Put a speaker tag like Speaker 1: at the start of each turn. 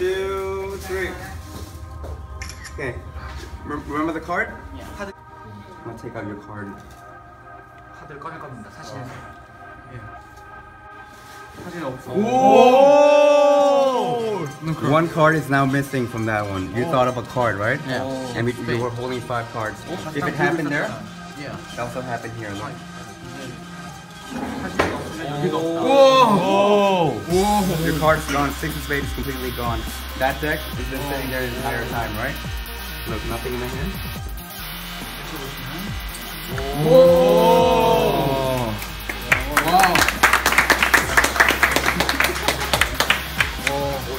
Speaker 1: two, three. Okay. Rem- remember the card?
Speaker 2: Yeah.
Speaker 3: 카드
Speaker 1: I'll take out your card.
Speaker 3: 카드를 꺼낼 겁니다. 사실은 예. 사실 없어.
Speaker 1: One card is now missing from that one. You thought of a card, right?
Speaker 2: Yeah.
Speaker 1: And we, you were holding five cards. If it happened there,
Speaker 2: Yeah.
Speaker 1: it also happened here. Look.
Speaker 3: 사실 없으면 여기가 없다.
Speaker 1: The card's gone, six of spades completely gone. That deck has been sitting there the entire time, right? Look, nothing in the hand.
Speaker 3: Whoa! Wow. Whoa.